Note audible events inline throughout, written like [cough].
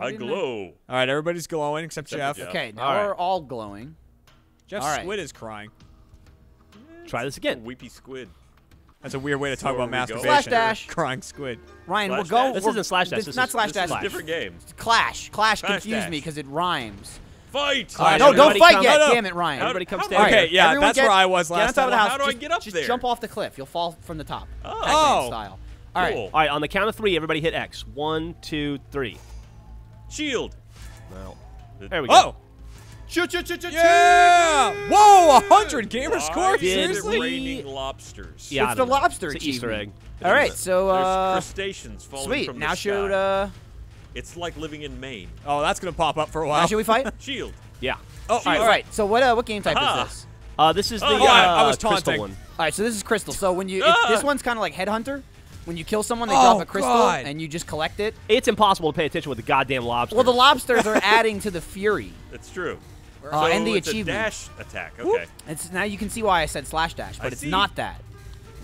I glow. All right, everybody's glowing except Except Geoff. Geoff. Okay, now All right. we're all glowing. Geoff All right. Squid is crying. Try this again. Weepy squid. That's a weird way to talk So about we go. masturbation. Slash dash. Crying squid. Ryan, we'll go. dash? This isn't slash dash, It's this not is- slash this dash. is It's a different game. Clash. Clash Clash confused dash. me because it rhymes. Fight! All right, no, don't fight come- yet. No, no. Damn it, Ryan. How- Everybody come how- stand All right, Okay, yeah, everyone that's get- where I was last on top of the time. house. How do I get up just there? jump off the cliff. You'll fall from the top. Oh. Pac-Man Oh. style. All right. Cool. All right, on the count of three, everybody hit X. One, two, three. Shield. Well, there we go. Oh! Shoot, shoot, shoot, shoot, Yeah! Whoa, a hundred gamer Why score? is it Seriously? raining lobsters. Yeah, It's the know. lobster It's an Easter egg. All right, so There's uh, crustaceans falling sweet. from Now the should sky. uh, It's like living in Maine. Oh, that's gonna pop up for a now while. should we fight? [laughs] Shield. Yeah. Oh, All right, right. So what uh, what game type Aha. is this? Uh, this is the Oh, uh, I- I was crystal one. All right, so this is crystal. So when you it, Ah! this one's kind of like headhunter. When you kill someone, they Oh, drop a crystal God. and you just collect it. It's impossible to pay attention with the goddamn lobster. Well, the lobsters are adding to the fury. That's true. Uh, so and the it's achievement. a dash attack. Whoop. Okay. It's now you can see why I said slash dash, but I it's see. not that.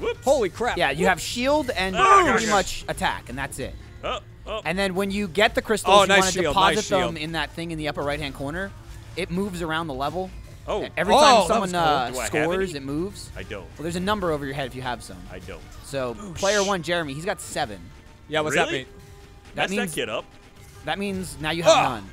Whoops. Holy crap. Yeah, you have shield and Ah, pretty gosh. much attack, and that's it. Oh, oh. And then when you get the crystals, Oh, you nice want to deposit nice them shield. in that thing in the upper right hand corner. It moves around the level. Oh. Every Oh, time someone cool. uh, Do I have scores, it moves. I don't. Well, there's a number over your head if you have some. I don't. So player one, Jeremy, he's got seven. Yeah, what's that mean? That Mess means that kid up. that means now you have Ah! none.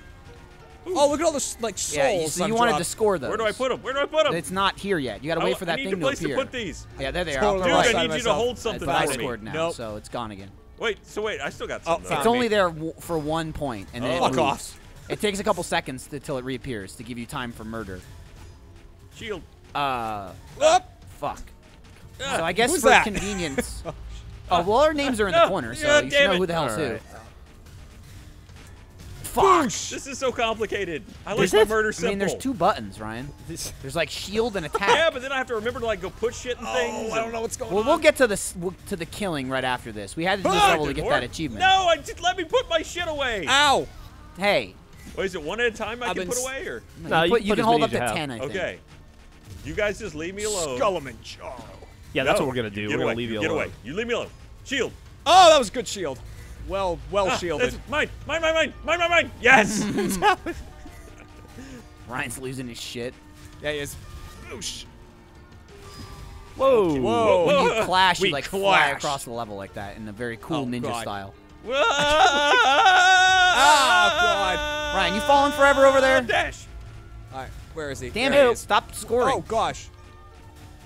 Oh, look at all the like souls. Yeah, you, so I've you wanted to score those. Where do I put him? Where do I put him? It's not here yet. You got to wait for that thing to appear. I need a place to put these. Yeah, there they are. Totally off to Dude, right I need of you to hold something I for me. scored now, Nope. so it's gone again. Wait, so wait, I still got Oh, some. though. It's only there for one point, and then Oh. it Fuck moves. off. It takes a couple seconds until it reappears to give you time for murder. Shield. Uh, Whoop. fuck. So I guess Who's for that? convenience. [laughs] oh well, our names are in the corner, so yeah, you should know it. who the hell's who. Alright. Fuck. This is so complicated. I like Is my it? murder I mean, there's two buttons, Ryan. [laughs] There's like shield and attack. Yeah, but then I have to remember to like go put shit in things. Oh, I don't know what's going Well, on. Well, we'll get to the we'll- to the killing right after this. We had to do this level to get work. that achievement. No, I just let me put my shit away. Ow. Hey, Wait, is it one at a time I I've can put s- away, or No, you, you put- can you put can hold up to have. ten, I think. okay? You guys just leave me alone. Skullmanjaro. Yeah, that's what we're gonna do. We're away. gonna leave you Get alone. away. You leave me alone. Shield. Oh, that was a good shield. Well, well Ah, shielded. that's mine. Mine. Mine. Mine. Mine. Mine. Mine. Yes. [laughs] Ryan's losing his shit. Yeah, he is. Whoosh. Whoa. Whoa. When you [laughs] clash, We you like fly across the level like that in a very cool Oh, ninja God. style. [laughs] ah, Ryan, you falling forever over there? Dash. All right, where is he? Damn There he. Stop scoring. Oh gosh.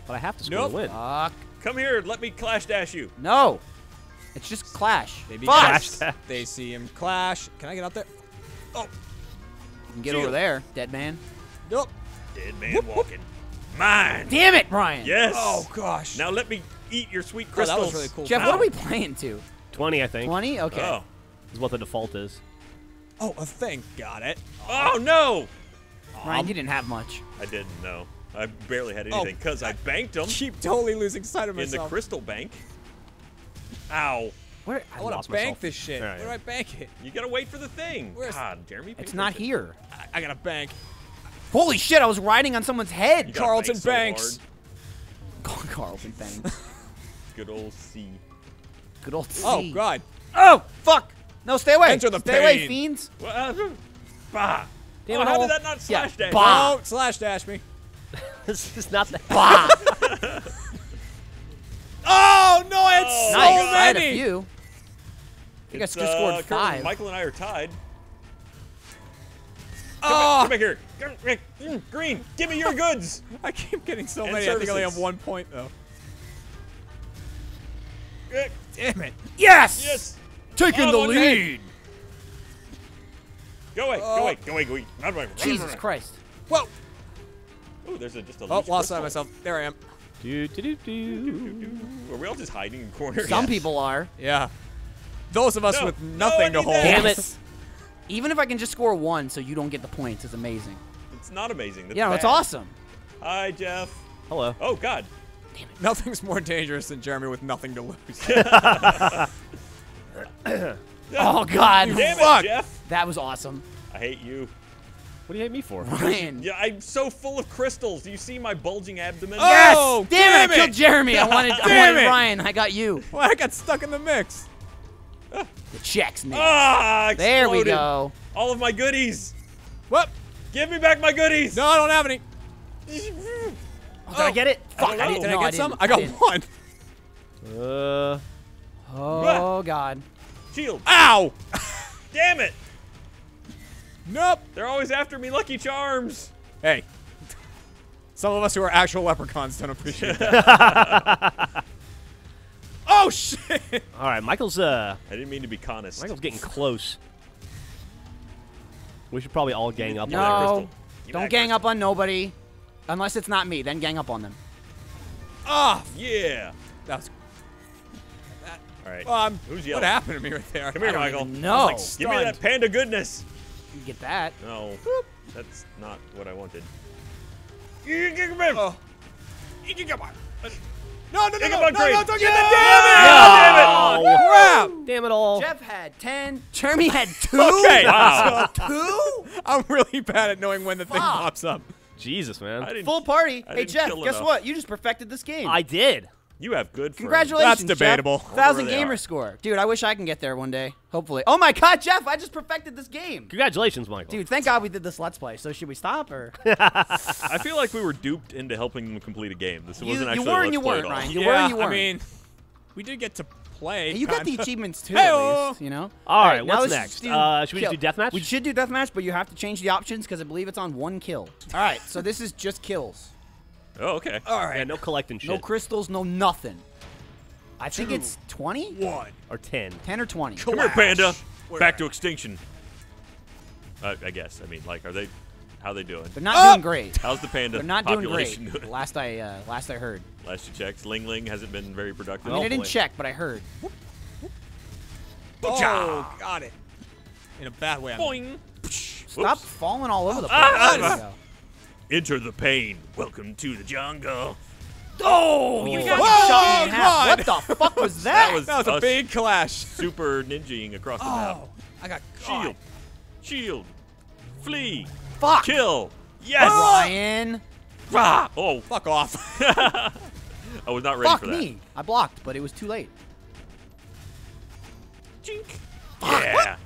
But I have to score Nope. to win. Fuck. Come here. Let me clash dash you. No. It's just clash. Maybe Fuck. Clash. They see him clash. Can I get out there? Oh, You can get Shield. over there, dead man. nope. Dead man walking. Mine. Damn it, Brian. Yes. Oh gosh. Now let me eat your sweet Oh, crystals. that was really cool. Geoff, what are we playing to? 20, I think, 20? Okay. Oh. is what the default is. Oh, a thing. Got it. Oh no. Ryan, you didn't have much. I didn't know. I barely had Oh. anything because I banked them Keep totally losing sight of myself. in the crystal bank. Ow. Where? I want lost to bank myself. this shit. All right. Where do I bank it? You gotta wait for the thing. Where's- God, Jeremy. It's not attention. here. I, I got to bank. Holy shit! I was riding on someone's head. gotta Carlton bank so Banks. hard. Carlton Banks. [laughs] Good old C. Good old C. Oh god. Oh fuck! No, stay away. Enter the stay away, pain. fiends. Well, [laughs] uh, bah. Damn oh, it, how did that not Yeah, slash dash? bah. Oh, slash dash me. [laughs] this is not the. Bah. [laughs] Oh no, I had Oh, so nice. I had a few. I think It's, I just uh, scored currently five. Michael and I are tied. Oh, Come back here. Come back. Mm, Green, give me your [laughs] goods. I keep getting so And many. I think I only have one point though. Eh, Damn it. Yes. yes. Taking Oh, the one lead. Go away. Oh. Go uh, away. Go away. Go away. Run away. Run Jesus away. Christ. Whoa. Oh, there's a, just a Oh, lost sight of crystal. myself. There I am. Do, do, do, do. Are we all just hiding in corners? Some people are. Yeah. Those of us No, with nothing I to need hold. Damn it. Even if I can just score one, so you don't get the points, it's amazing. It's not amazing. That's Yeah, no, it's awesome. Hi, Geoff. Hello. Oh, God. Damn it. Nothing's more dangerous than Jeremy with nothing to lose. [laughs] [laughs] [laughs] Oh God. Damn Fuck. it, Geoff. That was awesome. I hate you. What do you hate me for? Ryan. Yeah, I'm so full of crystals. Do you see my bulging abdomen? Yes! Oh, damn, damn it! I killed Jeremy. I wanted, I [laughs] wanted it! Ryan. I got you. well, I got stuck in the mix. The checks, man. Ah, there we go. All of my goodies. Whoop. Give me back my goodies. No, I don't have any. Oh, did I get it? Fuck, don't I know. didn't. Did no, I get didn't. some? I got didn't. one. [laughs] Uh, Oh god. Shield. Ow! [laughs] Damn it. Nope. They're always after me, Lucky Charms. Hey. [laughs] Some of us who are actual leprechauns don't appreciate [laughs] that. oh shit! all right, Michael's uh, I didn't mean to be honest. Michael's getting close. We should probably all gang up that on him. No. crystal. Give Don't that gang crystal. up on nobody. Unless it's not me, then gang up on them. Ah, Yeah. that was. All right. Um, Who's what happened to me right there? Come here, I don't Michael. No. like, Give me that panda goodness. You get that. No, that's not what I wanted. You can come here. Oh. You can come on. No, no, no, Think no, about no, green. no, don't get Yeah! the damn it! Oh, Crap! damn it all. Geoff had 10. Jeremy had [laughs] 2. Okay. Wow. Two? [laughs] I'm really bad at knowing when the thing pops up. Jesus, man. Full party. I hey, Geoff, guess enough. what? You just perfected this game. I did. You have good. friends. Congratulations. That's debatable. Geoff. Thousand where they gamer are. score. Dude, I wish I can get there one day. Hopefully. Oh my god, Geoff, I just perfected this game. Congratulations, Michael. Dude, thank God we did this Let's Play. So should we stop or? [laughs] I feel like we were duped into helping them complete a game. This You- wasn't actually. you actually were a and you weren't. Ryan. You yeah, were and you I weren't. mean, we did get to play. Hey, you got the achievements too, at least, you know? All right, now what's next? do Uh, should we kill. just do deathmatch? We should do deathmatch, but you have to change the options because I believe it's on one kill. All right, so this is just kills. Oh, okay. [laughs] All right. Yeah, no collecting shit. No crystals, no nothing. I think it's 20? One. or 10. 10 or 20. Come here, panda. Where Back to extinction. Uh, I guess. I mean, like, are they? How they doing? They're not Ah! doing great. How's the panda They're not doing great. doing? [laughs] Last I uh, last I heard. Last you checked, Ling Ling hasn't been very productive. I mean, I didn't boy. check, but I heard. Oh, got it. In a bad way. I mean. Boing. Stop Whoops. falling all over the place. Ah, Enter the pain. Welcome to the jungle. Oh, you got Whoa, shot in half. God. What the fuck was [laughs] that? That was- That was a Us. big clash. [laughs] Super ninjaing across the map. Oh, I got Shield. caught. Shield. Flee. fuck. Kill. Yes. Ryan. Ah! Oh, Fuck off. [laughs] I was not ready Fuck for that. me. I blocked, but it was too late. Chink. Yeah.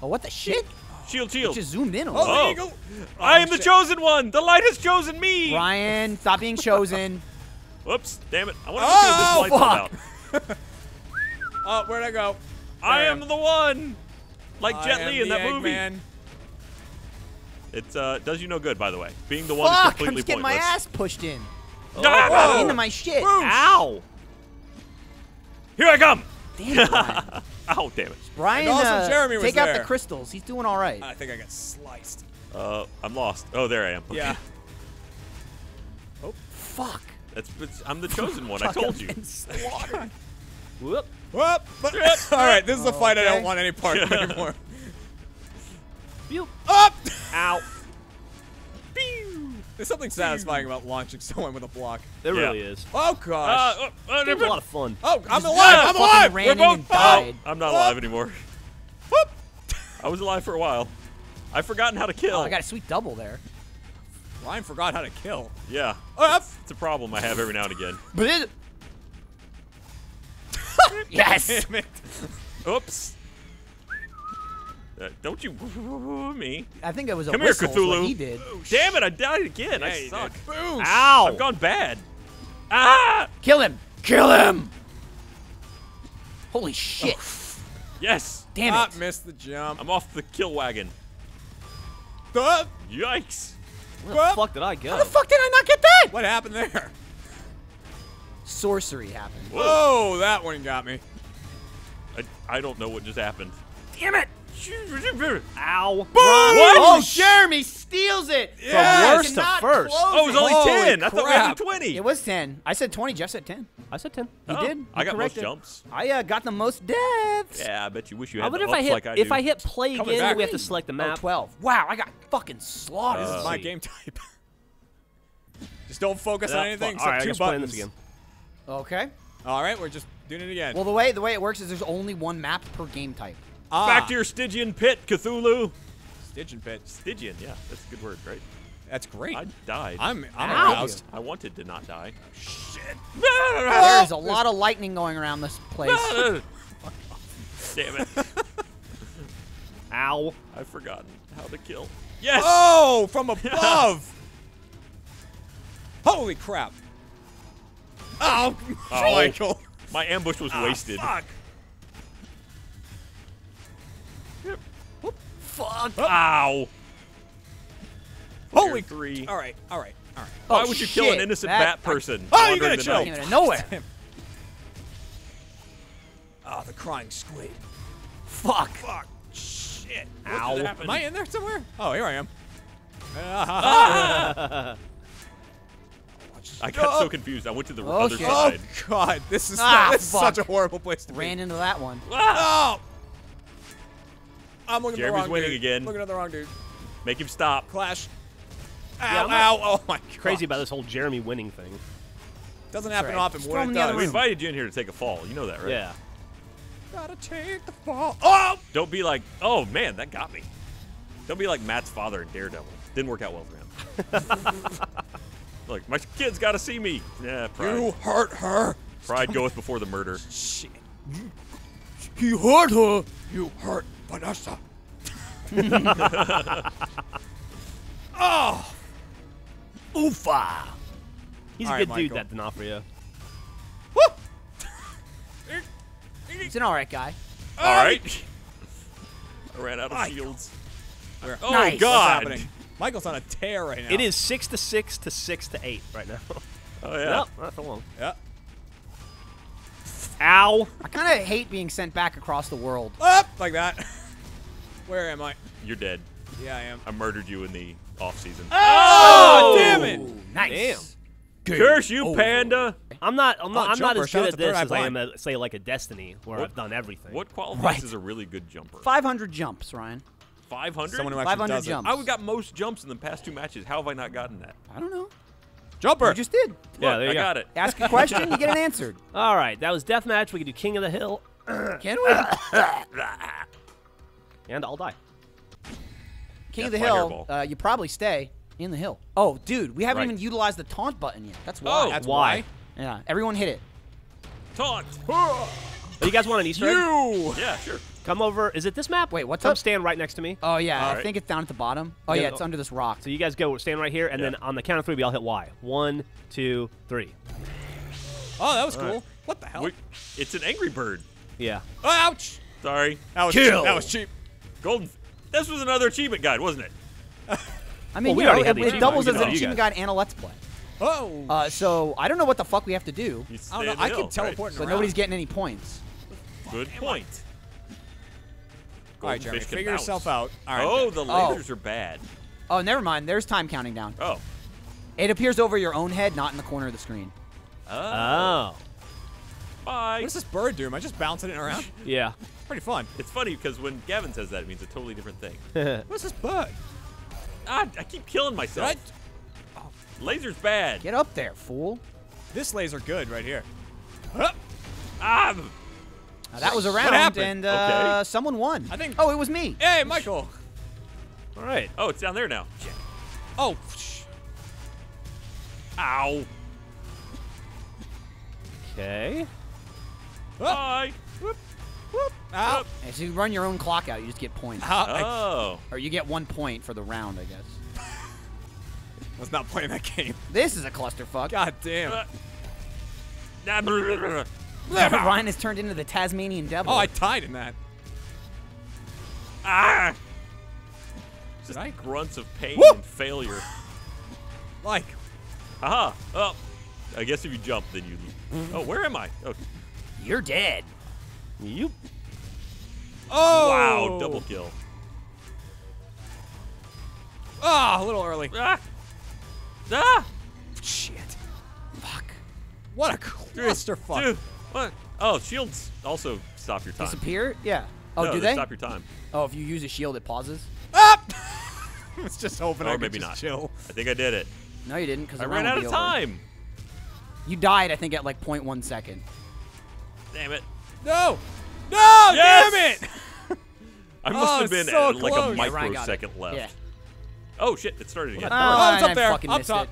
Oh, what the shit? Shield, It shield. just zoomed in a Oh, little. there Oh. you go. I Oh, am the chosen one. The light has chosen me. Ryan, stop being chosen. [laughs] Whoops. Damn it. I want to see Oh, this light's all fuck. about. [laughs] Oh, where'd I go? I There I am am. the one. Like I Jet Li in the that movie. Eggman. It uh, does you no good, by the way. Being the one is Fuck, I'm completely just getting my ass pushed in. Ah! Into my shit. Ow! Here I come. [laughs] Damn it, Ow, damn it. Ryan, And also uh, Jeremy was take out the crystals. He's doing all right. I think I got sliced. Uh, I'm lost. Oh, there I am. Okay. Yeah. Oh, fuck. That's, it's, I'm the chosen one. I told you. Fucking slaughtered. Whoop. Whoop. [laughs] All right, this is a fight I don't want any part of [laughs] anymore. Pew. Up. Ow. There's something satisfying about launching [laughs] someone with a block. There Yeah. really is. Oh gosh. uh, uh, It's a lot of fun. oh, I'm Just alive. I'm alive. ran We're both and oh. died. I'm not alive anymore. Whoop. I was alive for a while. I've forgotten how to kill. Oh, I got a sweet double there. Ryan forgot how to kill. yeah. Up. It's a problem I have every now and again. But it. [laughs] [laughs] yes. Damn it. Oops. Uh, don't you me. I think it was a Come here, whistle is what Cthulhu. he did. Damn it, I died again. Yeah, I suck. did. Boom. Ow! I've gone bad. Ah! Kill him. Kill him. Holy shit. Yes. Damn Ah, it. missed the jump. I'm off the kill wagon. Uh, Yikes. Where the fuck did I go? How the fuck did I not get that? what happened there? Sorcery happened. Whoa. Oh, that one got me. I, I don't know what just happened. Damn it. Ow. What? Oh, Jeremy steals it. Yes. worst to Cannot first. Oh, it was only. Holy 10. I thought we had 20. It was 10. I said 20. Geoff said 10. I said 10. He Oh, did. I He got most corrected. jumps. I uh, got the most deaths. Yeah, I bet you wish you I had wonder the if I ups hit like I if do. I hit play Coming again, back. we have to select the Oh, map. 12. Wow, I got fucking slaughtered. Uh, This is my game type. [laughs] Just don't focus Yeah, on anything All right, I except guess two buttons. this again. Okay. All right, we're just doing it again. Well, the way the way it works is there's only one map per game type. Ah, Back to your Stygian pit, Cthulhu. Stygian pit. Stygian, yeah, that's a good word, right? That's great. I died. I'm I'm Ow. aroused. I wanted to not die. Shit. Ah. There's a lot of lightning going around this place. Ah. [laughs] Damn it. [laughs] Ow. I've forgotten how to kill. Yes. Oh, from [laughs] above. Holy crap. Oh, Oh. Michael. My ambush was ah, wasted. Fuck. Fuck. Ow. Holy Tier three. All right, all right, all right. Why Oh, would you kill an innocent That- bat person? Oh, you wandering gotta the chill. night? Came out of nowhere. [laughs] Damn. Oh, the crying squid. Fuck. Fuck. Shit. What Ow. just happened? Am I in there somewhere? Oh, here I am. Ah. [laughs] I got Oh. so confused. I went to the Oh, other shit. oh side. God, this is Ah, [laughs] this is such a horrible place to be. Ran into that one. Oh. I'm looking Jeremy's at the wrong winning dude. again. Looking at the wrong dude. Make him stop. Clash. Ow, Yeah, ow, oh my God. Crazy about this whole Jeremy winning thing. Doesn't happen right. often, Just but when it in the other does. We invited you in here to take a fall. You know that, right? Yeah. Gotta take the fall. Oh! Don't be like, oh man, that got me. Don't be like Matt's father in Daredevil. Didn't work out well for him. [laughs] Look, my kids got to see me. Yeah, pride. You hurt her. Pride goeth before the murder. Shit. You hurt her. You hurt Vanessa. oh! [laughs] Ah! Oofa. He's All a right, good dude, that D'Onofrio. Woo! He's an alright guy. All right. I ran out of Michael. shields. Where- Oh Nice. What's God. happening? Michael's on a tear right now. It is six to six to six to eight right now. [laughs] Oh yeah. Yep, not for long. Yeah. Ow. I kind of hate being sent back across the world. Up like that. [laughs] Where am I? You're dead. Yeah, I am. I murdered you in the off season. Oh, oh, damn it! Nice. Curse you, oh. panda! I'm not. I'm not. Oh, I'm not as good out at this Eye as I am Blind. at say like a Destiny where What- I've done everything. What qualifies Right. as a really good jumper? 500 jumps, Ryan. 500? Someone who actually 500 does it. I would got most jumps in the past two matches. How have I not gotten that? I don't know. Jumper. You just did. Yeah, there you I go. got it. [laughs] Ask a question, you get an answer. [laughs] All right, that was deathmatch. We can do King of the Hill, Can we? [laughs] and I'll die. King Yeah, of the. Hill, uh, you probably stay in the hill. Oh, dude, we haven't Right. even utilized the taunt button yet. That's why. Oh, That's Why? yeah, everyone hit it. Taunt! Oh, you guys want an Easter egg? You. Yeah, sure. Come over. Is it this map? Wait, what's Come up? stand right next to me. Oh, yeah, I Alright. think it's down at the bottom. Oh, Yeah, yeah, no. it's under this rock. So you guys go stand right here, and Yeah. then on the count of three, we all hit Y. One, two, three. Oh, that was cool. right. What the hell? Wait, it's an Angry Bird. Yeah. Ouch! Sorry. That was Kill. cheap. That was cheap. Golden. This was another achievement guide, wasn't it? I mean, Well, we you know, already had it, it doubles We as an achievement guide and a let's play. Oh. Uh, so I don't know what the fuck we have to do, I don't know. in I hill, can right? teleport but around. nobody's getting any points. Good point. All right, Jeremy, figure bounce. yourself out. All right. Oh, the Oh. lasers are bad. Oh, never mind. There's time counting down. Oh. It appears over your own head, not in the corner of the screen. Oh. Oh. Bye. What does this bird do? Am I just bouncing it around? Yeah. It's pretty fun. It's funny because when Gavin says that, it means a totally different thing. [laughs] What's this bug? ah, I keep killing myself. I? Laser's bad. Get up there, fool. This laser good right here. Huh. Ah! Now, that was a round, and uh, Okay. someone won. I think- Oh, it was me. Hey, Michael. All right. Oh, it's down there now. Oh. Ow. Okay. Bye. Whoop. Ow. As you run your own clock out, you just get points. Ow. I Oh. Or you get one point for the round, I guess. [laughs] I was not playing that game. This is a clusterfuck. God damn. Ryan has turned into the Tasmanian devil. Oh, I tied in that. Ah! Just Did I? grunts of pain Woo! and failure. Like. Aha! Oh, I guess if you jump, then you. Oh, where am I? Oh, You're dead. You. Oh. wow! Double kill. Ah, a little early. Ah! Ah! Shit. Fuck. What a clusterfuck. Dude, what? Oh, shields also stop your time. Disappear? Yeah. Oh, no, do they? stop your time. Oh, if you use a shield, it pauses. Up. I was just hoping Or I could maybe just not. chill. I think I did it. No, you didn't, because I ran out of time. You died, I think, at like 0.1 second. Damn it. No. No. Yes! Damn it. [laughs] I must Oh, have been so at like close. a Yeah, Ryan got it. microsecond left. Yeah. Oh shit! It started again. Oh, Oh, it's and up I there. fucking Up missed top. it.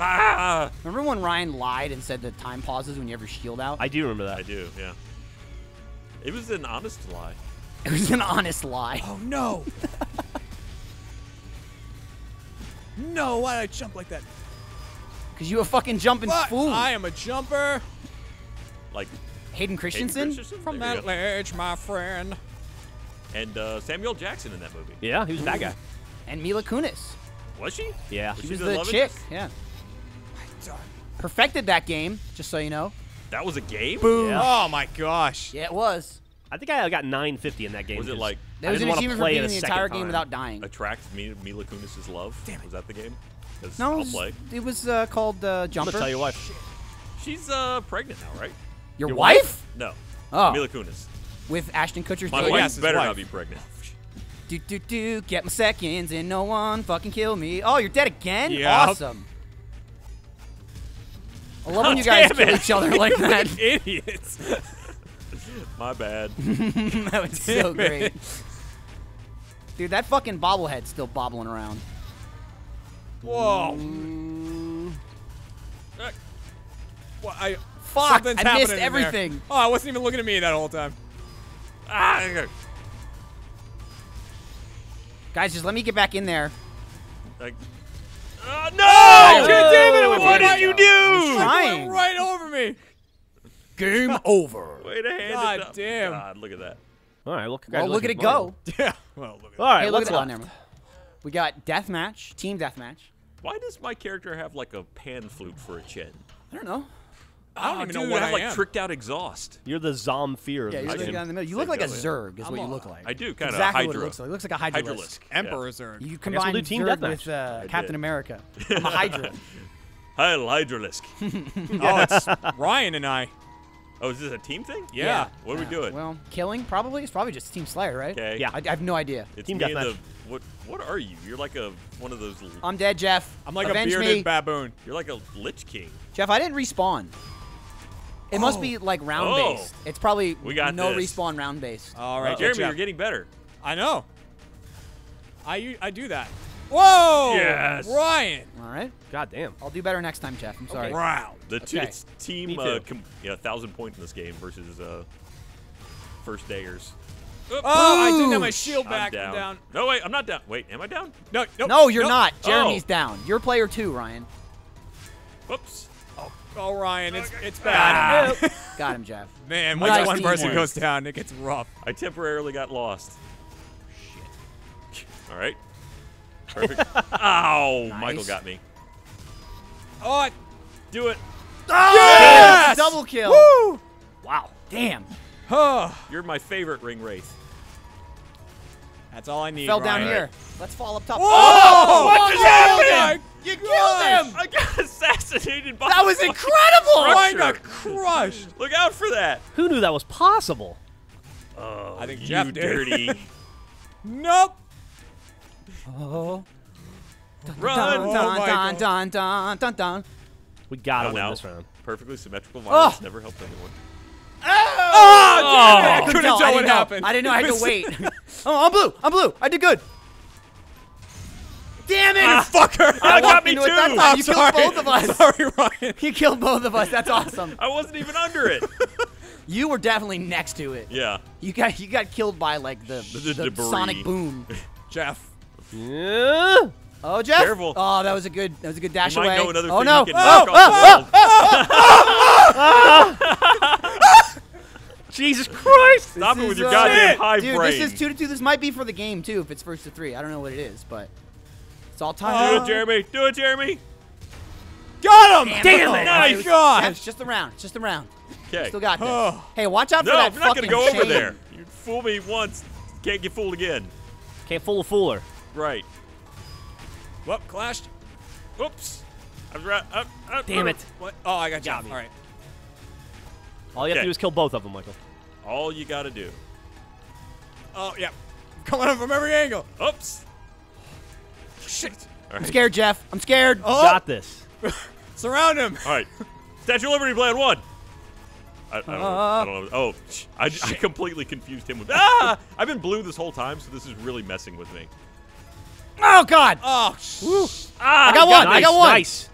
Ah! Remember when Ryan lied and said that time pauses when you have your shield out? I do remember that. I do. Yeah. It was an honest lie. It was an honest lie. Oh no! [laughs] no, why did I jump like that? Because you a fucking jumping But fool. I am a jumper Like Hayden Christensen? Christensen? from There that ledge, my friend. And uh, Samuel Jackson in that movie. Yeah, he was that guy. And Mila Kunis. Was she? Yeah. Was She she was the the love chick. interest? Yeah. Perfected that game, just so you know. That was a game. Boom. Yeah. Oh my gosh. Yeah, it was. I think I got 950 in that game. Was it like There I was an didn't wanna achievement for play beating the second entire game without dying. attract Mi- Mila Kunis' love? Damn it. Was that the game? No, it I'll was, play. it was uh, called uh, I'm gonna tell your wife. She's uh, pregnant now, right? Your, Your wife? No. Oh, Mila Kunis. with Ashton Kutcher's My baby. wife yes, better wife. not be pregnant. Do do do. Get my seconds and no one fucking kill me. Oh, you're dead again. Yep. Awesome. I love when you [laughs] guys damn kill each other like [laughs] that. Idiots. [laughs] My bad. that was so Damn great. it. Dude, that fucking bobblehead's still bobbling around. Whoa. Mm. Uh, What, I, Fuck, something's I happening missed in there. everything. Oh, I wasn't even looking at me that whole time. ah. Guys, just let me get back in there. Like, uh, no! God damn it, it what did you It do? went Trying. right over me. Game [laughs] over. Way to hand God it up. damn. God, look at that. All right, well, [laughs] Well, look at it go. Yeah. Well, look at All right, hey, look let's at that. left. Never mind. We got deathmatch, team deathmatch. Why does my character have like a pan flute for a chin? I don't know. I don't Oh, even dude, know what I I have like am. tricked out exhaust. You're the Zomfear of Yeah, you're I the guy in the middle. You look like a. Zerg, is I'm what you look like. I do kind of exactly Hydra. what it looks like. It looks like a Hydralisk. Hydralisk. Emperor Zerg. You we'll combine team Zerg deathmatch. with uh, Captain did. America. [laughs] I'm a Hydra. [laughs] Heil Hydralisk. [laughs] Oh, it's Ryan and I. oh, is this a team thing? Yeah. What are we doing? Well, killing probably. It's probably just Team Slayer, right? okay. Yeah. I, I have no idea. It's Team me and deathmatch. the what? What are you? You're like a one of those. l- I'm dead, Geoff. I'm like Avenge a bearded me. baboon. You're like a Lich King. Geoff, I didn't respawn. It must Oh. be like round Oh. based. It's probably We got no this. respawn round based. All right, Uh, Jeremy, you're getting better. I know. I I do that. Whoa! Yes. Ryan. All right. God damn. I'll do better next time, Geoff. I'm sorry. Wow. The t- Okay. it's team Me uh, com- yeah, thousand point in this game versus uh, first dayers. Oh, I didn't have my Boosh. shield I'm back. down. I'm down. No, wait, I'm not down. Wait, am I down? No, nope, No, you're nope. not. Jeremy's Oh. down. You're player two, Ryan. Whoops. Oh, Ryan, it's it's bad. Got him, [laughs] Geoff. Man, once Nice one person teamwork. goes down, it gets rough. I temporarily got lost. Shit. All right. Perfect. [laughs] Ow! Michael got me. Oh, I- Do it. Oh, yes! Double kill. Woo! Wow. Damn. Oh, You're my favorite ring wraith. that's all I need. Fell down Ryan. here. Let's fall up top. Oh, what just happened? You killed him. I got assassinated by That was incredible. Oh, I got crushed. Look out for that. Who knew that was possible? Oh, I think you Geoff dirty. [laughs] Nope. Oh. Run. Dun, Oh, dun, dun, dun, dun, dun, dun. We gotta Oh, win now. this round. Perfectly symmetrical violence Oh. never helped anyone. Oh, oh damn it. Oh. I couldn't tell. tell I what didn't know. happened. I didn't know I had to [laughs] wait. [laughs] oh, I'm blue. I'm blue. I did good. Damn it! Ah, fucker. I got me into that too. time. You sorry. killed both of us. Sorry, Ryan. [laughs] You killed both of us. That's awesome. I wasn't even under it. [laughs] You were definitely next to it. yeah. You got you got killed by like the, The the, debris. sonic boom. [laughs] Geoff. Yeah. Oh, Geoff. Careful. Oh, that was a good that was a good dash You might away. know another oh thing no. you can oh, knock off the world. Jesus Christ! Stop This it with is, your uh, goddamn Shit. high Dude, brain. this is two to two. This might be for the game too if it's first to three. I don't know what it is, but it's all time. Do it, oh. Jeremy. Do it, Jeremy. Got him. Damn it. Nice. Geoff, Gosh. it's just a round. It's just a round. Okay. Still got this. Oh. Hey, watch out for No, that I'm not gonna go over there. You fool me once, can't get fooled again. Can't fool a fooler. Right. Whoop, clashed. Oops. I was right. Up, up, Damn up. it. What? Oh, I got Got Geoff. me. All right. All you have to do is kill both of them, Michael. All you gotta do. Oh, yeah. Coming up from every angle. Oops. Shit. All I'm scared, Geoff. I'm scared. Oh, Got this. [laughs] surround him. All right. Statue of Liberty plan one. I, I, don't, know, Uh. I don't know. Oh, I, I completely confused him with. Ah! I've been blue this whole time, so this is really messing with me. Oh God. Oh, sh- Ah, I got one. I got one. Nice.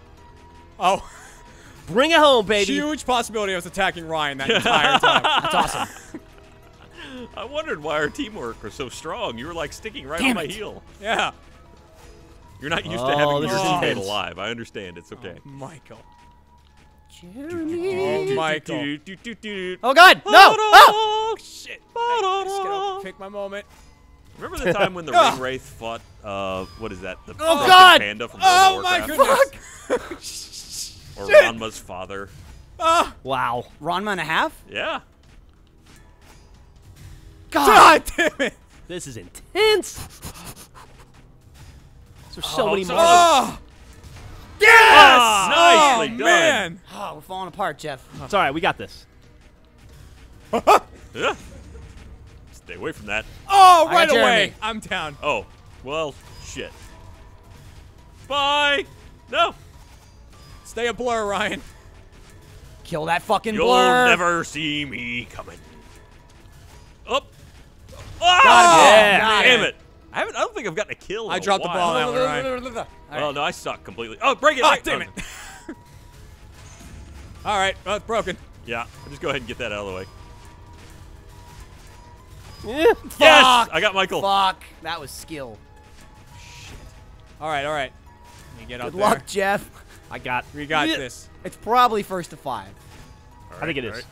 oh. [laughs] Bring it home, baby. Huge possibility I was attacking Ryan that entire [laughs] time. That's awesome. I wondered why our teamwork was so strong. You were like sticking right Damn on my it. heel. Yeah. You're not used Oh, to having your is teammate intense. alive. I understand. It's okay. Michael. Jeremy. Oh, Michael. Oh God, no! Ah! Shit. I just gotta pick my moment. Remember the time when the [laughs] Ah. Ring Wraith fought, uh, what is that? The Oh, fucking God! panda from Oh World my of Warcraft? goodness. [laughs] Or Shit. Ranma's father. Ah, Wow. Ranma and a half. Yeah. God. God damn it. This is intense. There's so Oh, many more. Oh. Yes! Oh, Nicely done. man. Oh, we're falling apart, Geoff. It's all right. We got this. [laughs] Yeah. Stay away from that. Oh, right away. Jeremy. I'm down. Oh, well, shit. Bye. No. Stay a blur, Ryan. Kill that fucking blur! You'll never see me coming. Up. Got Ah! him. Yeah. Got Damn him. it. I. I don't think I've gotten a kill. in I a dropped the ball on that one, Ryan. All Well, no, I suck completely. Oh, break it. Ah, break- damn oh, it. All right, well, it's broken. Yeah, just go ahead and get that out of the way. Yes, I got Michael. Fuck. That was skill. All right, all right. Let me get up Good there. luck, Geoff. I got. We got Yeah. this. It's probably first to five. All I think it is. right.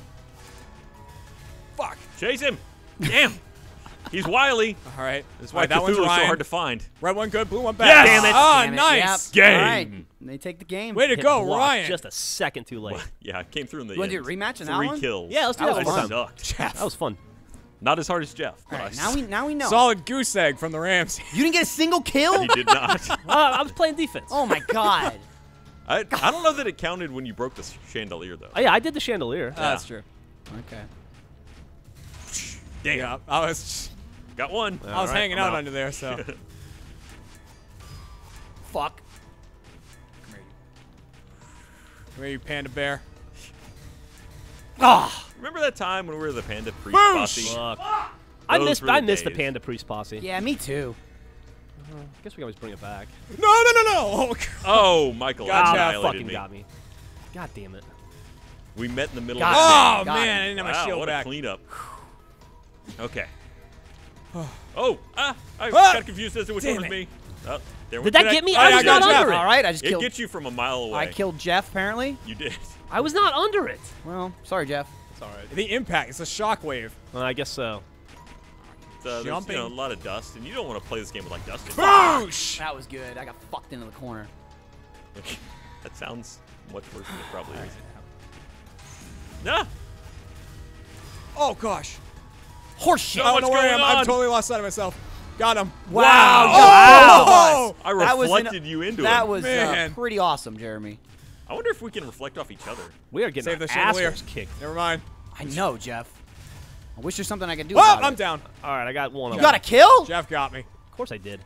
Fuck. Chase him. Damn. [laughs] He's wily. All right. That's why right, that one's Cthulhu's so hard to find. Red one good, blue one bad. Yes! Damn it. Ah, Damn it. nice. Yep. Game. All right. They take the game. Way to hit go, block Ryan. Just a second too late. [laughs] Yeah, I came through in the You wanna end. do a rematch in that Three one? kills. Yeah, let's do That that was one I fun. sucked. That was fun. Not as hard as Geoff. but All I right, now we now we know. Solid goose egg from the Rams. You didn't get a single kill. [laughs] He did not. [laughs] Uh, I was playing defense. Oh my God. I, I don't know that it counted when you broke the chandelier though. Oh, yeah, I did the chandelier. That's true. Okay. Damn. Yeah, I was Got one. I was All right, hanging I'm out, under there, so. [laughs] Fuck. Where you panda bear? Ah. Remember that time when we were the panda priest Boosh! posse? Fuck. I missed. the I missed the panda priest posse. Yeah, me too. I guess we can always bring it back. No, no, no, no. Oh, Oh, Michael Gotcha. Annihilated fucking me. got me. God damn it. We met in the middle Got of the it. Oh, Got man, him. I didn't have my wow, shield what back. a cleanup. Okay. Oh, ah, I Ah! got confused as to which one was it. me. Oh, there we Did that go. get me? Oh, I yeah, was I not under it. All right, I just It killed. gets you from a mile away. I killed Geoff apparently. You did. I was not under it. Well, sorry, Geoff. It's all right. The impact. It's a shockwave. Well, I guess so. It's, uh, there's, you Jumping. know, a lot of dust, and you don't want to play this game with like dust. in. Boosh! That was good. I got fucked into the corner. [laughs] that sounds much worse than it probably is. Nah. Oh, gosh. Horseshit. So I don't know where I going am. I've totally lost sight of myself. Got him. Wow. Oh! I That was an- reflected you into That it. was uh, pretty awesome, Jeremy. I wonder if we can reflect off each other. We are getting Save our the chandelier. assholes kicked. Never mind. I know, Geoff. I wish there's something I could do Well, about I'm it. down. All right, I got one. You of got a kill? Geoff got me. Of course I did.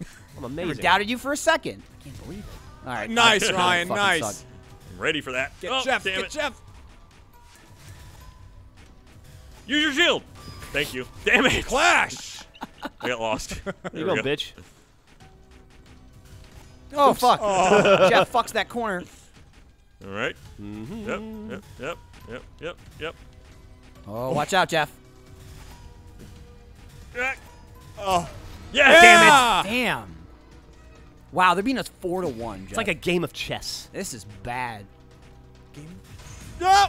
I'm [laughs] Never amazing. doubted you for a second. I Can't believe it. All right. Nice, [laughs] Ryan. Nice. suck. I'm ready for that. Get oh, Geoff. damn Get it. Geoff. Use your shield. Thank you. Damn it. Clash. [laughs] I got lost. There There you go, go. bitch. Oh fuck. Oh. [laughs] Geoff fucks that corner. All right. Mm-hmm. Yep. Yep. Yep. Yep. Yep. Yep. Oh, watch out, Geoff. Ah, Oh. Yeah. Yeah. Damn. It. Damn. Wow, they're beating us four to one. Geoff. It's like a game of chess. This is bad. Game? No.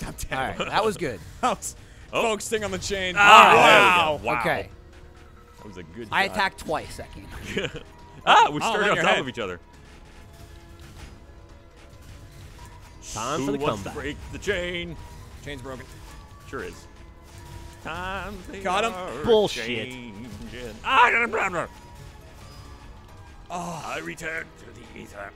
God damn All it. right, that was good. [laughs] I was Oh. focusing on the chain. Ah, wow. there we go. Wow. Okay. That was a good. I shot. attacked twice that [laughs] game. ah, we Oh, started on on top head. of each other. Time Who for the wants comeback. to break the chain? Chain's broken. Sure is. Time they Got him. Bullshit. changing. Ah, I got him. blah, blah. I return to the ether.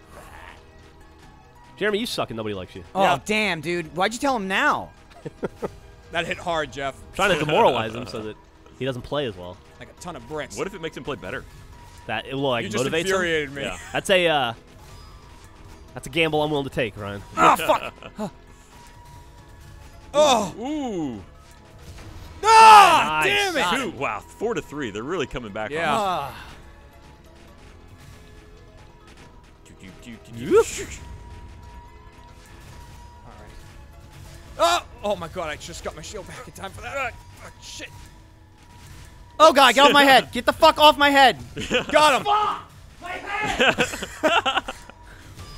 Jeremy, you suck and nobody likes you. Oh Yeah. [laughs] damn, dude! Why'd you tell him now? [laughs] That hit hard, Geoff. trying to [laughs] demoralize him so that he doesn't play as well. Like a ton of bricks. What if it makes him play better? That it will like you just motivate him. infuriated me. Yeah. That's a uh, that's a gamble I'm willing to take, Ryan. Oh [laughs] fuck! [laughs] Oh. Ooh. Ah, Nice. damn it. Two. Wow. Four to three. They're really coming back. Yeah. On us. Ah. Do, do, do, do, do. Oh, Oh my god, I just got my shield back in time for that. Oh, shit. Oh god, get off my head! Get the fuck off my head! [laughs] Got him. I [laughs]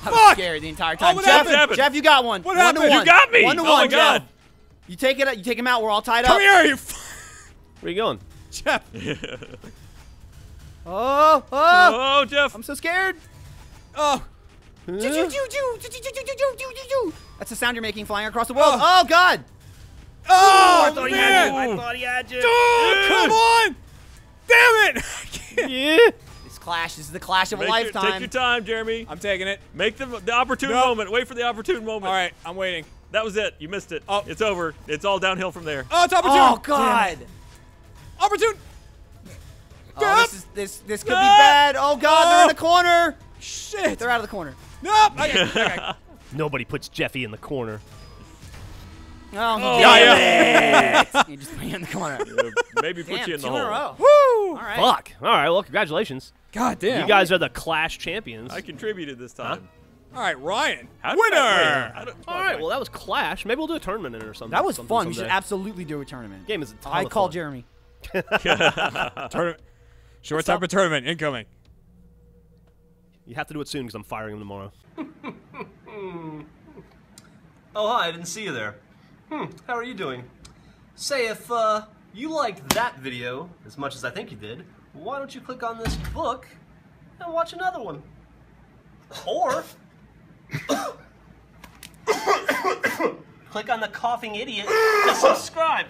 was Fuck! scared the entire oh, time. what Geoff, happened? Geoff, you got one. What one To happened? You got me! One to Oh one, my God. Geoff. You take it. You take him out. We're all tied Come up. Come here, you. [laughs] F- Where are you going? Geoff. Oh, oh! Oh, Geoff. I'm so scared. Oh. That's the sound you're making flying across the world. Oh, God! Oh, thought he man. had you. I thought he had you. Oh, come on. Damn it. [laughs] Yeah. This clash this is the clash of a Make your- lifetime. take your time, Jeremy. I'm taking it. Make the, the opportune No. moment. Wait for the opportune moment. All right, I'm waiting. That was it. You missed it. Oh. It's over. It's all downhill from there. Oh, it's opportune. oh God! Opportune. Oh, this is this this could be Ah. bad. Oh God, they're in the corner. Shit. They're out of the corner. Nope. Okay. [laughs] okay. Nobody puts Jeffy in the corner. Oh, he Oh, yeah, it. [laughs] You just put me in the corner. Uh, maybe put you in the two hole. in a row. Woo. All right. Fuck. All right. Well, congratulations. God damn. You guys are the Clash champions. I contributed this time. All right, Ryan. How Winner. that- wait, how did- All right. Well, that was Clash. Maybe we'll do a tournament in it or something. That was something fun. We should absolutely do a tournament. Game is a ton I of call fun. Jeremy. [laughs] tournament. Short type of tournament incoming. You have to do it soon because I'm firing him tomorrow. Oh, hi, I didn't see you there. Hmm, how are you doing? Say, if uh, you liked that video as much as I think you did, why don't you click on this book and watch another one? Or click on the coughing idiot to subscribe.